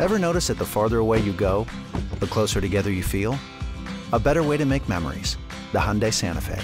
Ever notice that the farther away you go, the closer together you feel? A better way to make memories. The Hyundai Santa Fe.